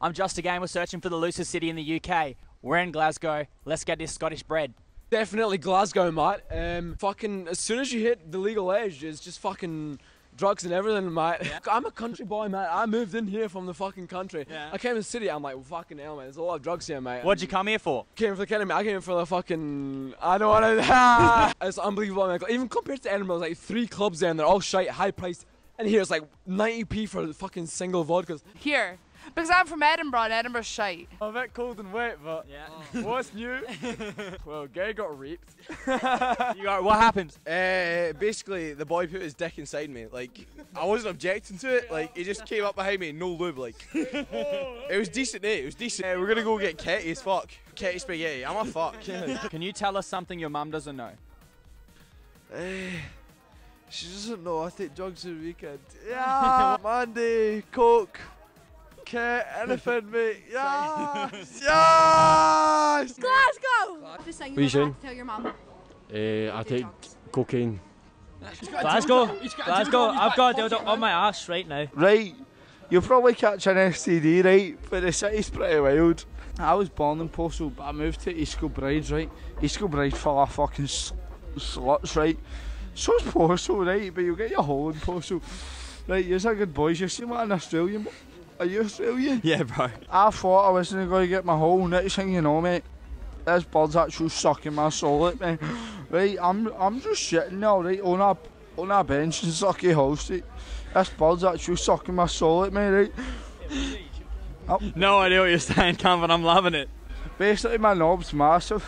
I'm just a gamer searching for the loosest city in the UK. We're in Glasgow. Let's get this Scottish bread. Definitely Glasgow, mate. Um, fucking as soon as you hit the legal age, it's just fucking drugs and everything, mate. I'm a country boy, mate. I moved in here from the fucking country. Yeah. I came to the city. I'm like, well, fucking hell, man. There's a lot of drugs here, mate. What'd you come here for? came for the academy. I came for the fucking. I don't want to. it's unbelievable, man. Even compared to Edinburgh, there's like three clubs there, and they're all shite, high priced. And here it's like 90p for the fucking single vodkas. Here. Because I'm from Edinburgh and Edinburgh's shite. A bit cold and wet, but Yeah. what's new? well, Gary got raped. you got, what happened? Uh, basically, the boy put his dick inside me. Like, I wasn't objecting to it. Like, he just came up behind me, no lube. Like, it was decent, eh? It was decent. Uh, we're gonna go get Ketty as fuck. Ketty spaghetti. I'm a fuck. Can you tell us something your mum doesn't know? Eh, she doesn't know I take drugs on the weekend. Yeah, Mandy, Coke, Kit, anything, mate. Yeah, yes. Glasgow! This thing What are you saying? Tell your mum. Uh, I take cocaine. Glasgow, Glasgow, I've got a dildo on my ass right now. Right, you'll probably catch an STD, right? But the city's pretty wild. I was born in Possil, but I moved to East Kilbrides, right? East Kilbrides full of fucking s- sluts, right? So's Possil, right? But you'll get your hole in Possil. Right, you're a good boys. You seem like an Australian. Bo- Are you Australian? Yeah, bro. I thought I wasn't going to get my hole. Next thing you know, mate, this bird's actually sucking my soul at me. Right, I'm I'm just sitting there, right, on a on a bench in Sauchiehall Street. This bird's actually sucking my soul at me, right. No idea what you're saying, Cam, but I'm loving it. Basically, my knob's massive.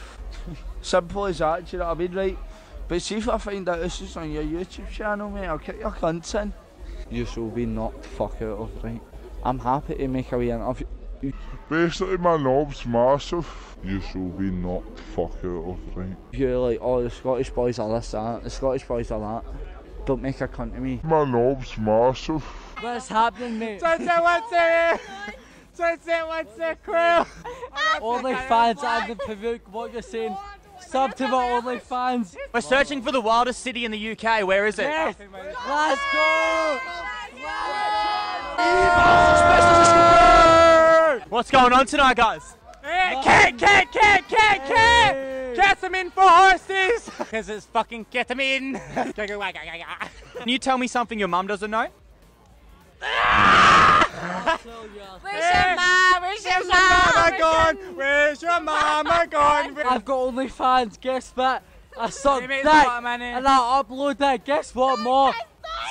Simple as that, do you know what I mean, right? But see if I find out this is on your YouTube channel, mate, I'll kick your cunts in. You shall be knocked fuck out of, right? I'm happy to make a wee interview. Basically, my knob's massive. You shall be knocked fuck out of, right? You're like, oh, the Scottish boys are this, that, the Scottish boys are that. Don't make a cunt of me. My knob's massive. What's happening, mate? OnlyFans and the Pavuk, what you're saying. Sub to my OnlyFans. We're searching for the wildest city in the UK. Where is it? Yes! Glasgow! What's going on tonight, guys? Cat, cat, cat, cat, cat! Ketamine for horses! Because it's fucking ketamine. Can you tell me something your mum doesn't know? Where's your mom? Where's your mom? gone? Where's your mama gone? I've got only OnlyFans, guess what? I suck Hey, dick mate, it's got and I upload that. Guess what more?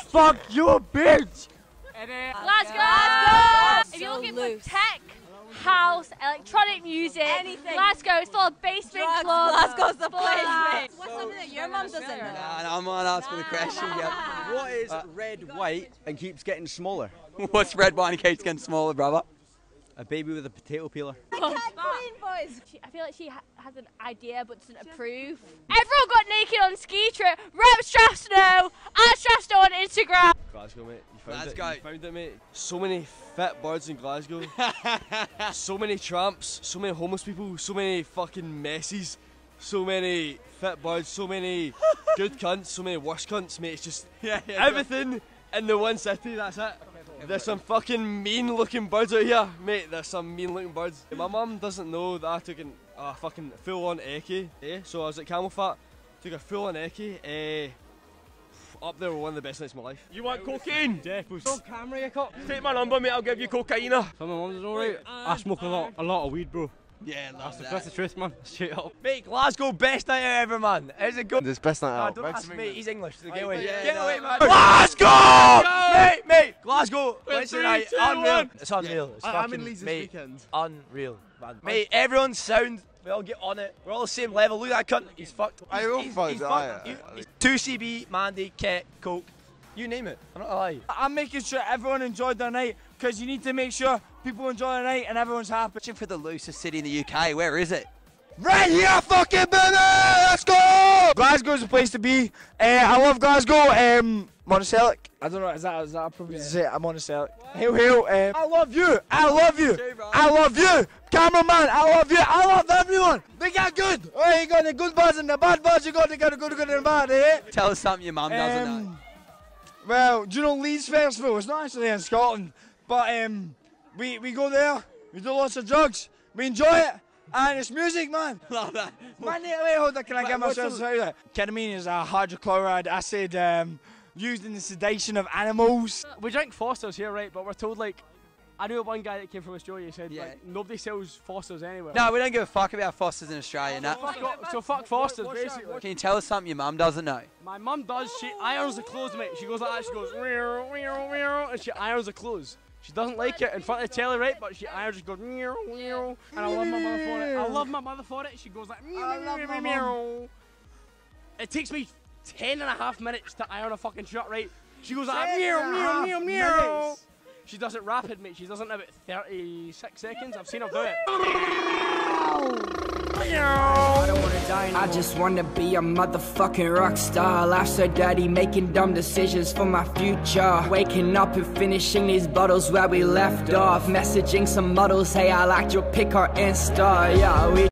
Fuck you, bitch! Glasgow! If you're So looking for tech, house, electronic music, Anything. Glasgow is full of basement Drugs, clubs. Glasgow's the place, that. mate. What's something that your mum doesn't know? Nah, I'm on ask for the question. Yeah. What is uh, red, white, and keeps getting smaller? What's red wine and keeps getting smaller, brother? A baby with a potato peeler. She, I feel like she ha- has an idea but doesn't approve. Everyone got naked on ski trip. Rep Strathsnow at Strathsnow on Instagram. Glasgow, mate. You found Let's it. You found it, mate. So many fat birds in Glasgow. so many tramps. So many homeless people. So many fucking messes. So many fat birds. So many good cunts. So many worse cunts, mate. It's just everything in the one city. That's it. There's some fucking mean looking birds out here, mate. There's some mean looking birds. My mum doesn't know that I took an, a fucking full on eckie, eh? So I was at Camel Fat, took a full on eckie, eh? Up there with one of the best nights of my life. You want cocaine? Don't camera you cop. Take my number, mate. I'll give you cocaine. So my mum's alright. I smoke a lot, a lot of weed, bro. Yeah, That's the, that's the truth, man. Straight up. Mate, Glasgow, best night out ever, man. Is it good? This best night out. don't ask me. He's English. So get oh, away. yeah, get no. away, man. Glasgow! Mate, mate. Glasgow. Wednesday three, night. two, Unreal. one. It's unreal. It's I'm fucking, in Leeds this mate, weekend. Unreal, man. Mate, everyone's sound. We all get on it. We're all the same level. Look at that cunt. He's fucked. I He's- will he's- fuck he's that, fucked. aye, You- aye. he's Two CB, Mandy, Ket, Coke. You name it. I'm not gonna. I'm making sure everyone enjoyed their night because you need to make sure people enjoy their night and everyone's happy. Searching for the loosest city in the UK. Where is it? Right here, fucking baby! Let's go! Glasgow's a place to be. Uh, I love Glasgow. Um, Monticello. I don't know, is that is that appropriate to say? I'm on a cell. Hail, hail. Um, I love you. I love you. I love you. Cameraman, I love you. I love everyone. They got good. Oh, you got the good birds and the bad birds. You got the good, good, good and bad, eh? Tell us something your mum doesn't know. Um, well, do you know Leeds Festival? It's not actually in Scotland, but um, we we go there We do lots of drugs. We enjoy it. And it's music, man. Love that. Man, wait, hold on. Can I get What's myself the- out Ketamine is a hydrochloride acid um, used in the sedation of animals. We drink Fosters here, right? But we're told like, I knew one guy that came from Australia. He said Yeah. like nobody sells Fosters anywhere. No, we don't give a fuck about Fosters in Australia. So No. fuck, so fuck Fosters, basically. Can you tell us something your mum doesn't know? My mum does. She irons the clothes, mate. She goes like that. She goes, "Meow, meow, meow," and she irons the clothes. She doesn't like it in front of the telly, right? But she irons. She goes, meow, meow, and I love my mother for it. I love my mother for it. She goes like, meow, meow, meow, meow. It takes me ten and a half minutes to iron a fucking shirt, right? She goes like, Ten meow, and a meow, meow, meow. She does it rapid, mate. She does it in about 36 seconds. I've seen her do it. I just wanna be a motherfucking rock star. Life so dirty, making dumb decisions for my future. Waking up and finishing these bottles where we left off. Messaging some models, hey, I liked your pic or Insta. Yeah, we